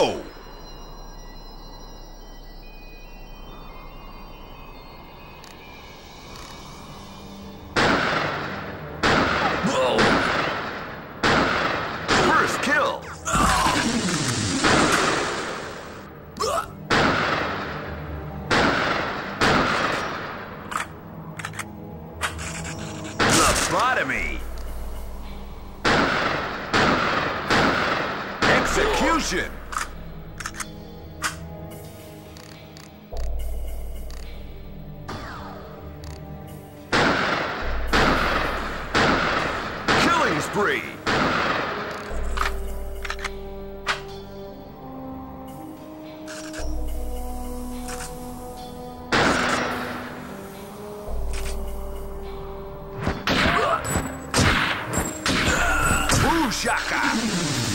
No! Lobotomy! Execution! Spree! Shaka!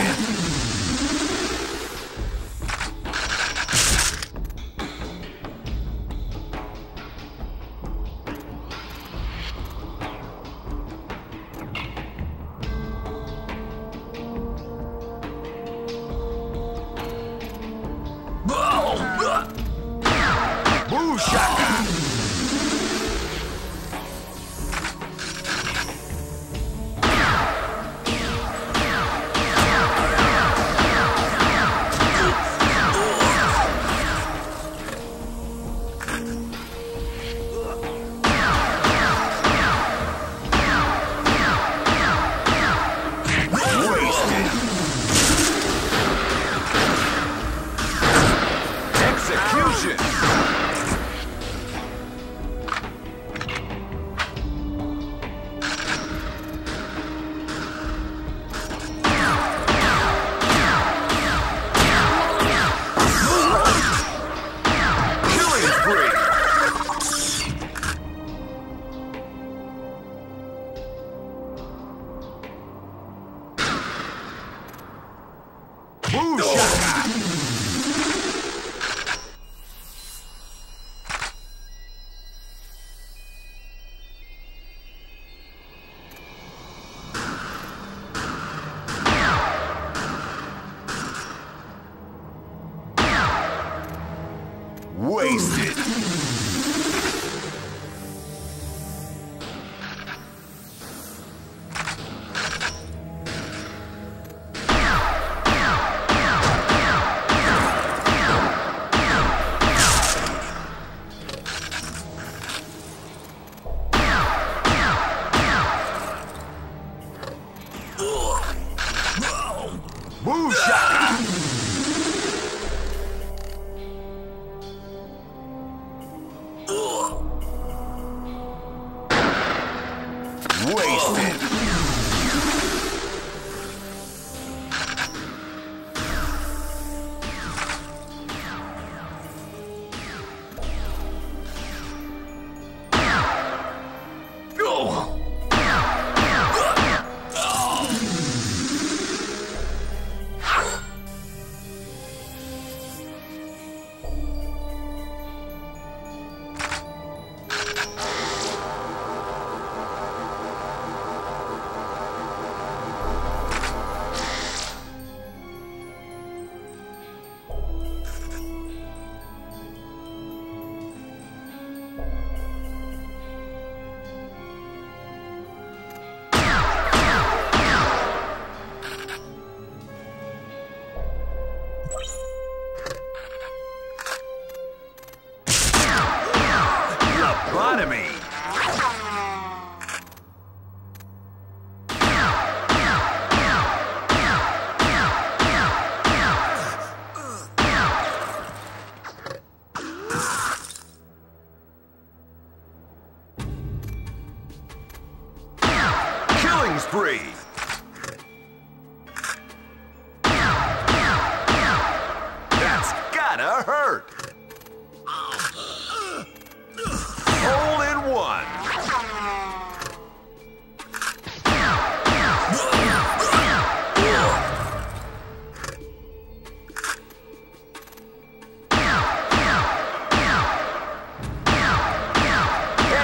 Batman. Boo shaka.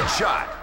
Headshot.